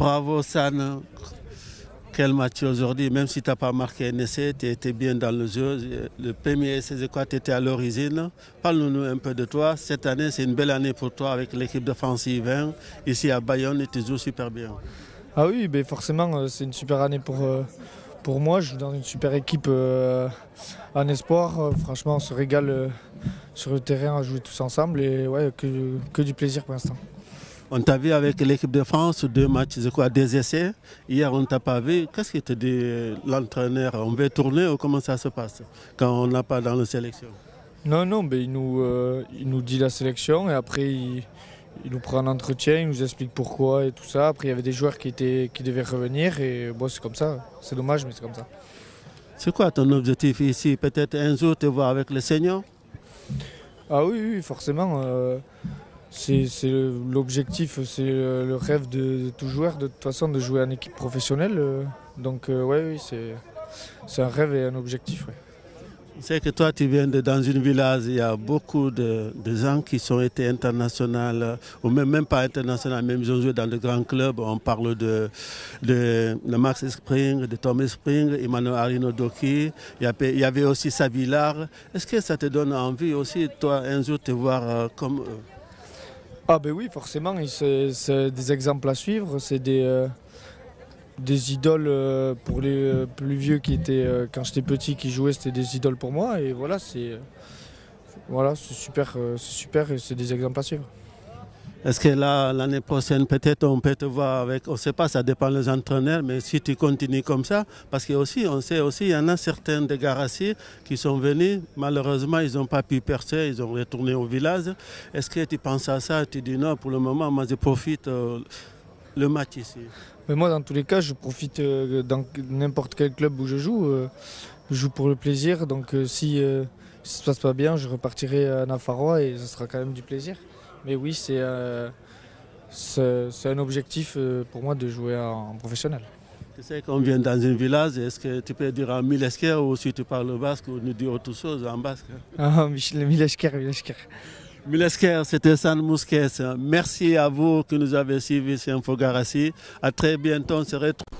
Bravo San. Quel match aujourd'hui, même si tu n'as pas marqué un essai, tu étais bien dans le jeu. Le premier essai, c'est quoi? Tu étais à l'origine. Parle-nous un peu de toi. Cette année, c'est une belle année pour toi avec l'équipe de 20 ici à Bayonne tu joues super bien. Ah oui, ben forcément, euh, c'est une super année pour, euh, pour moi. Je joue dans une super équipe euh, en espoir. Franchement, on se régale sur le terrain à jouer tous ensemble et ouais, que, que du plaisir pour l'instant. On t'a vu avec l'équipe de France, deux matchs, quoi, des essais. Hier, on ne t'a pas vu. Qu'est-ce que te dit l'entraîneur? On veut tourner ou comment ça se passe quand on n'a pas dans la sélection? Non, non, mais il, nous, il nous dit la sélection et après, il, il nous prend un entretien, il nous explique pourquoi et tout ça. Après, il y avait des joueurs qui, étaient, qui devaient revenir et bon, c'est comme ça. C'est dommage, mais c'est comme ça. C'est quoi ton objectif ici? Peut-être un jour te voir avec le senior Ah oui, oui forcément. Euh, c'est l'objectif, c'est le rêve de, tout joueur de toute façon de jouer en équipe professionnelle. Euh. donc euh, ouais, oui, c'est un rêve et un objectif. C'est que toi, tu viens de dans une village, il y a beaucoup de, gens qui sont été internationaux, ou même, même pas internationaux, même ils ont joué dans de grands clubs. On parle de, de, Max Spring, de Thomas Spring, Emmanuel Arino Doki, il y avait aussi Savillard. Est-ce que ça te donne envie aussi, toi, un jour, te voir euh, comme eux Ah ben oui, forcément, c'est des exemples à suivre, c'est des... Euh, des idoles euh, pour les euh, plus vieux qui étaient euh, quand j'étais petit qui jouaient c'était des idoles pour moi et voilà c'est voilà super c'est super et c'est des exemples à suivre. Est-ce que là, l'année prochaine, peut-être on peut te voir avec, on ne sait pas, ça dépend des entraîneurs, mais si tu continues comme ça, parce que aussi, on sait aussi, il y en a certains de Garassi qui sont venus, malheureusement, ils n'ont pas pu percer, ils ont retourné au village. Est-ce que tu penses à ça? Tu dis non, pour le moment, moi je profite le match ici Mais moi, dans tous les cas, je profite euh, dans n'importe quel club où je joue. Euh, je joue pour le plaisir. Donc, euh, si, ça se passe pas bien, je repartirai à Nafaroa et ce sera quand même du plaisir. Mais oui, c'est un objectif pour moi de jouer en, professionnel. Tu sais qu'on vient dans une village, est-ce que tu peux dire en Milesker ou si tu parles basque ou nous dire autre chose en basque Ah, Milesker, Milesker. Milesker, c'était San Mousquet. Merci à vous qui nous avez suivis sur Infogarassi. À très bientôt. On se retrouve.